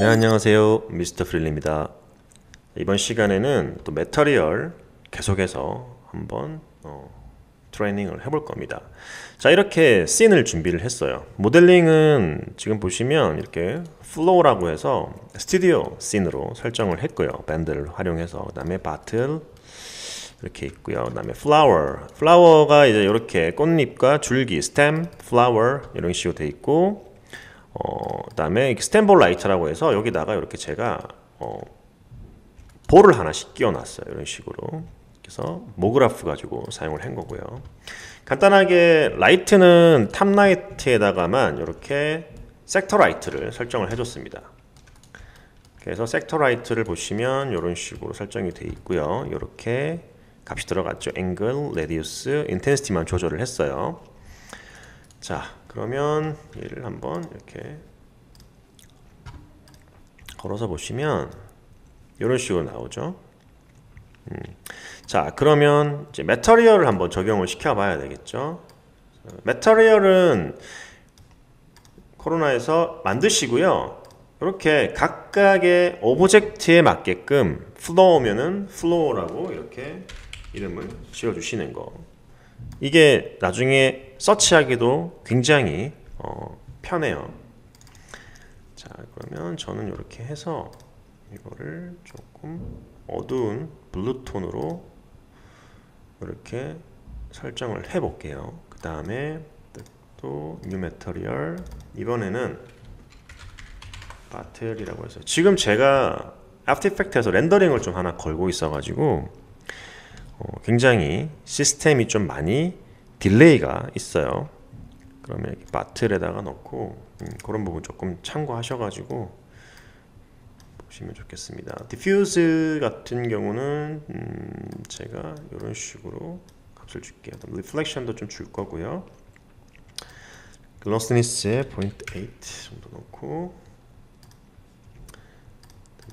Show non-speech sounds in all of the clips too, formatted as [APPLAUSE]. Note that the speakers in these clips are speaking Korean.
네, 안녕하세요. 미스터 프릴리입니다. 이번 시간에는 또 material 계속해서 한번 어, 트레이닝을 해볼 겁니다. 자, 이렇게 씬을 준비를 했어요. 모델링은 지금 보시면 이렇게 floor라고 해서 스튜디오 씬으로 설정을 했고요. bend를 활용해서 그 다음에 bottle 이렇게 있고요. 그 다음에 flower. flower가 이제 이렇게 꽃잎과 줄기, stem, flower 이런 식으로 돼 있고 어, 그 다음에 stem ball light라고 해서 여기다가 이렇게 제가 어, 볼을 하나씩 끼워놨어요. 이런 식으로. 그래서 MoGraph 가지고 사용을 한 거고요. 간단하게 light는 top light에다가만 이렇게 sector light를 설정을 해줬습니다. 그래서 sector light를 보시면 이런 식으로 설정이 되어 있고요. 이렇게 값이 들어갔죠. 앵글, radius, intensity만 조절을 했어요. 자, 그러면 얘를 한번 이렇게 걸어서 보시면 이런 식으로 나오죠. 음. 자, 그러면 이제 material을 한번 적용을 시켜봐야 되겠죠. material은 코로나에서 만드시고요. 이렇게 각각의 object에 맞게끔 floor면은 floor라고 이렇게 이름을 지어주시는 거. 이게 나중에 search하기도 굉장히 어, 편해요. 자, 그러면 저는 이렇게 해서 이거를 조금 어두운 blue 톤으로 이렇게 설정을 해 볼게요. 그 다음에 또 new material 이번에는 bottle이라고 해서 지금 제가 After Effect에서 렌더링을 좀 하나 걸고 있어 가지고 어, 굉장히 시스템이 좀 많이 delay가 있어요. 그러면 이렇게 bottle에다가 넣고 음, 그런 부분 조금 참고하셔가지고 보시면 좋겠습니다. diffuse 같은 경우는 음, 제가 이런 식으로 값을 줄게요. reflection도 좀 줄 거고요. glossiness에 0.8 정도 넣고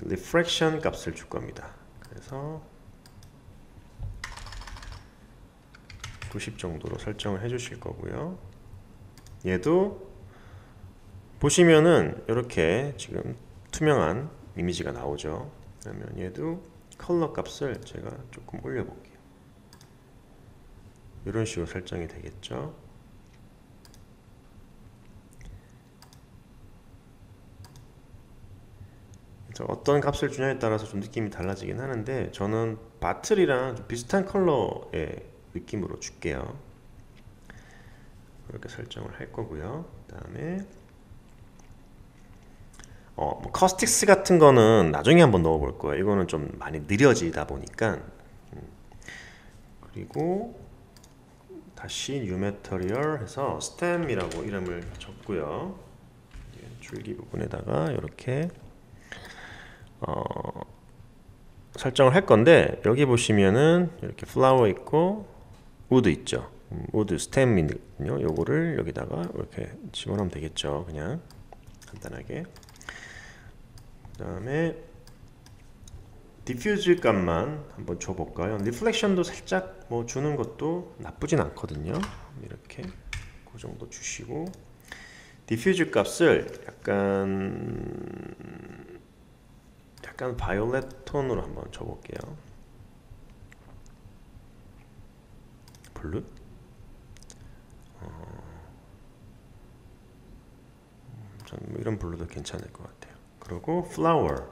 refraction 값을 줄 겁니다. 그래서 90 정도로 설정을 해 주실 거고요. 얘도 보시면은 이렇게 지금 투명한 이미지가 나오죠. 그러면 얘도 컬러 값을 제가 조금 올려 볼게요. 이런 식으로 설정이 되겠죠. 어떤 값을 주냐에 따라서 좀 느낌이 달라지긴 하는데 저는 bottle이랑 좀 비슷한 컬러의 느낌으로 줄게요. 이렇게 설정을 할 거고요. 그 다음에 어, 뭐 caustics 같은 거는 나중에 한번 넣어볼 거예요. 이거는 좀 많이 느려지다 보니까 음. 그리고 다시 new material 해서 stem이라고 이름을 적고요. 줄기 부분에다가 이렇게 어, 설정을 할 건데 여기 보시면은 이렇게 flower 있고 wood 있죠. 음, wood stem이거든요. 요거를 여기다가 이렇게 집어넣으면 되겠죠. 그냥 간단하게. 그 다음에 diffuse 값만 한번 줘볼까요? reflection도 살짝 뭐 주는 것도 나쁘진 않거든요. 이렇게 그 정도 주시고 diffuse 값을 약간 약간 바이올렛 톤으로 한번 줘볼게요. blue? 어, 뭐 이런 blue도 괜찮을 것 같아요. 그리고 flower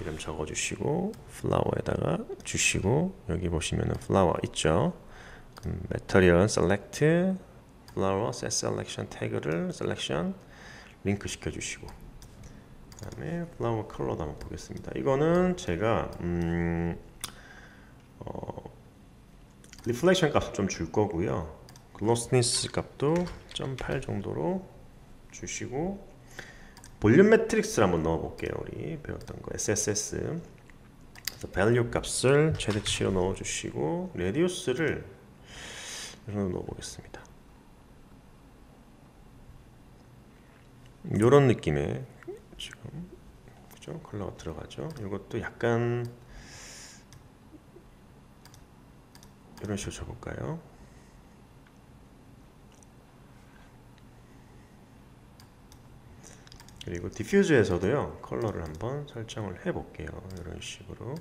이름 적어주시고 flower에다가 주시고 여기 보시면은 flower 있죠. 그럼 material select flower set selection 태그를 selection 링크 시켜주시고 그 다음에 flower 컬러도 한번 보겠습니다. 이거는 제가 음, 어, 리플렉션 값을 좀 줄 거고요. glossiness 값도 0.8 정도로 주시고 volumetrics를 한번 넣어 볼게요. 우리 배웠던 거 SSS 그래서 값을 최대치로 넣어 주시고 radius를 넣어 보겠습니다. 이런 느낌의 지금 그죠? 컬러가 들어가죠. 이것도 약간 이런 식으로 적을까요? 그리고 diffuse에서도요 컬러를 한번 설정을 해 볼게요. 이런 식으로.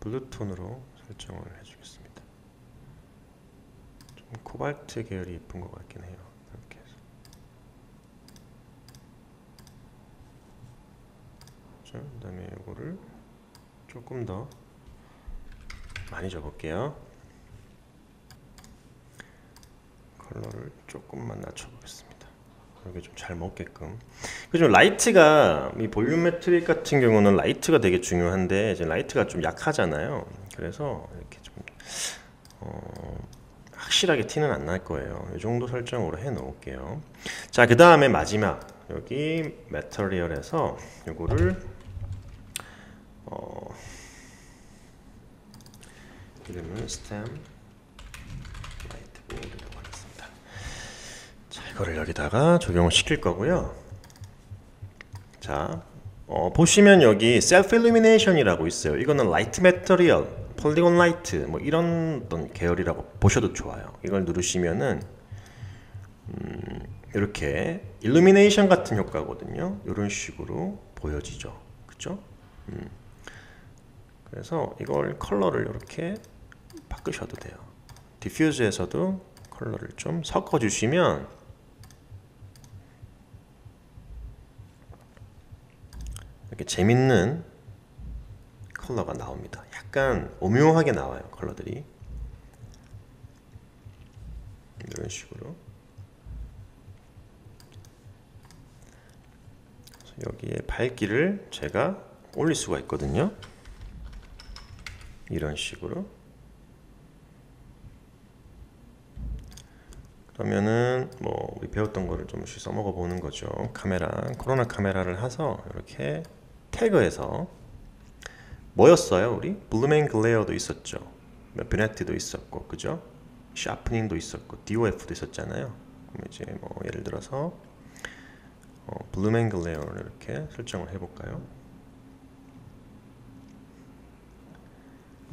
blue톤으로 설정을 해주겠습니다. 좀 코발트 계열이 예쁜 것 같긴 해요 이렇게 해서 그 다음에 이거를 조금 더 많이 줘볼게요. 컬러를 조금만 낮춰보겠습니다. 이게 좀 잘 먹게끔. 그좀 라이트가 이 volumetric 같은 경우는 라이트가 되게 중요한데 이제 라이트가 좀 약하잖아요. 그래서 이렇게 좀 어, 확실하게 티는 안 날 거예요. 이 정도 설정으로 해 놓을게요. 자 그 다음에 마지막 여기 material에서 이거를 어, 이름은 스템 light board라고 하겠습니다. 자, 이거를 여기다가 적용을 시킬 거고요. 자, 어, 보시면 여기 self illumination이라고 있어요. 이거는 light material, polygon light 뭐 이런 어떤 계열이라고 보셔도 좋아요. 이걸 누르시면은 음, 이렇게 illumination 같은 효과거든요. 이런 식으로 보여지죠. 그죠? 음. 그래서 이걸 컬러를 이렇게 바꾸셔도 돼요. diffuse에서도 컬러를 좀 섞어 주시면 이렇게 재밌는 컬러가 나옵니다. 약간 오묘하게 나와요. 컬러들이 이런 식으로 여기에 밝기를 제가 올릴 수가 있거든요. 이런 식으로 그러면은 뭐 우리 배웠던 거를 좀씩 써먹어 보는 거죠. 카메라 코로나 카메라를 해서 이렇게 태그해서 뭐였어요 우리? bloom and glare도 있었죠. vignette도 있었고 그죠? sharpening도 있었고 DOF도 있었잖아요. 그럼 이제 뭐 예를 들어서 어, bloom and glare를 이렇게 설정을 해볼까요?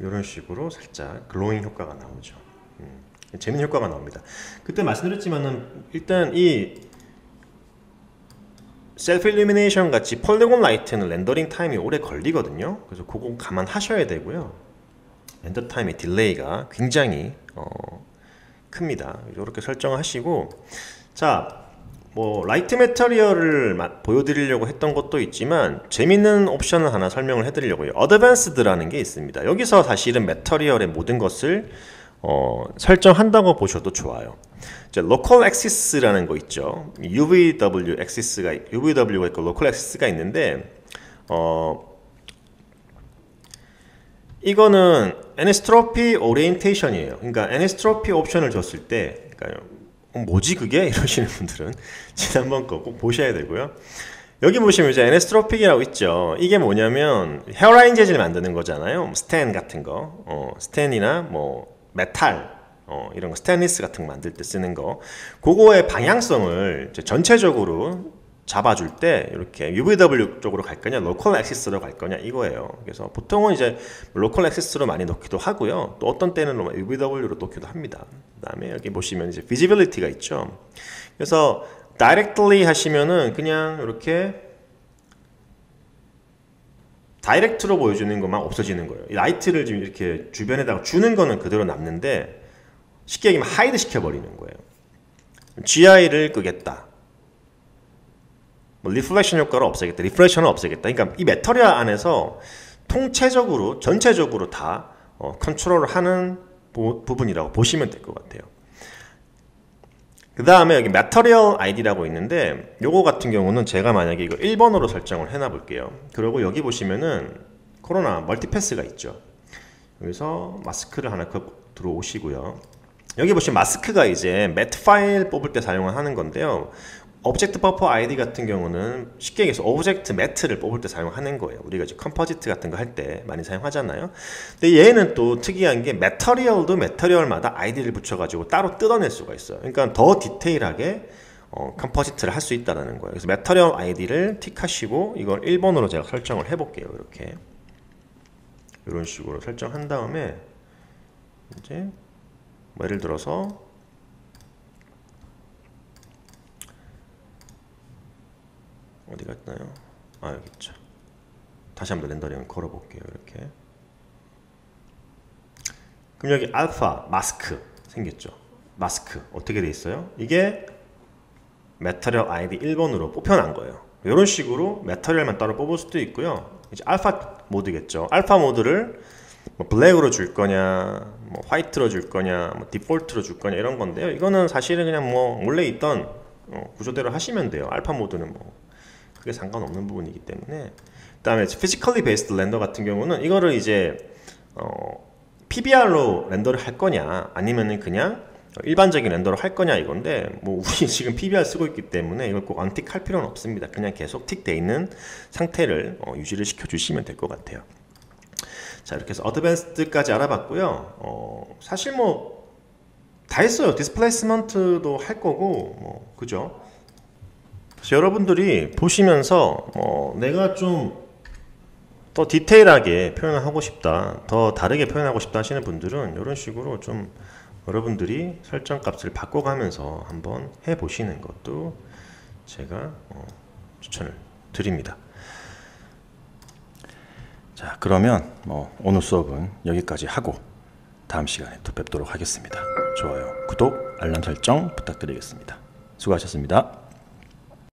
이런 식으로 살짝 glowing 효과가 나오죠. 음. 재밌는 효과가 나옵니다. 그때 말씀드렸지만은 일단 이 self illumination 같이 polygon light는 렌더링 타임이 오래 걸리거든요. 그래서 그거 감안하셔야 되고요. render time의 딜레이가 굉장히 어, 큽니다. 이렇게 설정하시고 자, 뭐 light material을 보여드리려고 했던 것도 있지만 재밌는 옵션을 하나 설명을 해드리려고요. advanced라는 게 있습니다. 여기서 사실은 material의 모든 것을 어, 설정한다고 보셔도 좋아요. 이제 local axis라는 거 있죠. UVW axis가 UVW가 있고 local axis가 있는데 어 이거는 anisotropy orientation이에요. 그러니까 anisotropy 옵션을 줬을 때 그러니까 뭐지 그게 [LAUGHS] 이러시는 분들은 [LAUGHS] 지난번 거 꼭 보셔야 되고요. 여기 보시면 이제 anisotropic이라고 있죠. 이게 뭐냐면 헤어라인 재질 만드는 거잖아요. 스텐 같은 거, 어, 스텐이나 뭐 메탈 어, 이런 거 스테인리스 같은 거 만들 때 쓰는 거 그거의 방향성을 전체적으로 잡아줄 때 이렇게 UVW 쪽으로 갈 거냐 local axis로 갈 거냐 이거예요 그래서 보통은 이제 local axis로 많이 넣기도 하고요 또 어떤 때는 UVW로 넣기도 합니다 그 다음에 여기 보시면 이제 visibility가 있죠 그래서 directly 하시면은 그냥 이렇게 다이렉트로 보여주는 것만 없어지는 거예요. 라이트를 지금 이렇게 주변에다가 주는 거는 그대로 남는데 쉽게 얘기하면 hide 시켜버리는 거예요. GI를 끄겠다. 뭐 reflection 효과를 없애겠다. reflection을 없애겠다. 그러니까 이 material 안에서 총체적으로 전체적으로 다 어, 컨트롤을 하는 부, 분이라고 보시면 될 것 같아요. 그 다음에 여기 material ID라고 있는데 요거 같은 경우는 제가 만약에 이거 1번으로 설정을 해놔 볼게요 그리고 여기 보시면은 코로나 multi-pass가 있죠 여기서 마스크를 하나 불러오시고요 여기 보시면 마스크가 이제 matte 파일 뽑을 때 사용하는 건데요 object buffer ID 같은 경우는 쉽게 얘기해서 object matte를 뽑을 때 사용하는 거예요. 우리가 이제 composite 같은 거 할 때 많이 사용하잖아요. 근데 얘는 또 특이한 게 material도 material마다 아이디를 붙여가지고 따로 뜯어낼 수가 있어요. 그러니까 더 디테일하게 어, composite를 할 수 있다는 거예요. 그래서 material ID를 tick하시고 이걸 1번으로 제가 설정을 해볼게요. 이렇게 이런 식으로 설정한 다음에 이제 뭐 예를 들어서 어디 갔나요? 아 여기 있죠. 다시 한번 렌더링을 걸어볼게요. 이렇게. 그럼 여기 alpha mask 생겼죠. 마스크 어떻게 돼 있어요? 이게 material ID 1번으로 뽑혀난 거예요. 이런 식으로 material만 따로 뽑을 수도 있고요. 이제 alpha mode겠죠. alpha mode를 뭐 블랙으로 줄 거냐, 뭐 화이트로 줄 거냐, 뭐 디폴트로 줄 거냐 이런 건데요. 이거는 사실은 그냥 뭐 원래 있던 어, 구조대로 하시면 돼요. alpha mode는 뭐 그게 상관없는 부분이기 때문에. 그 다음에 physically based render 같은 경우는 이거를 이제 어, PBR로 render를 할 거냐, 아니면은 그냥 일반적인 render로 할 거냐 이건데 뭐 우리 [LAUGHS] 지금 PBR 쓰고 있기 때문에 이걸 꼭 untick할 필요는 없습니다. 그냥 계속 tick돼 있는 상태를 어, 유지를 시켜 주시면 될 것 같아요. 자 이렇게 해서 advanced까지 알아봤고요. 어, 사실 뭐 다 했어요. displacement도 할 거고 뭐 그죠? 그래서 여러분들이 보시면서 어, 내가 좀 더 디테일하게 표현을 하고 싶다, 더 다르게 표현하고 싶다 하시는 분들은 이런 식으로 좀 여러분들이 설정 값을 바꿔가면서 한번 해보시는 것도 제가 어, 추천을 드립니다. 자, 그러면 뭐 오늘 수업은 여기까지 하고 다음 시간에 또 뵙도록 하겠습니다. 좋아요, 구독, 알람 설정 부탁드리겠습니다. 수고하셨습니다.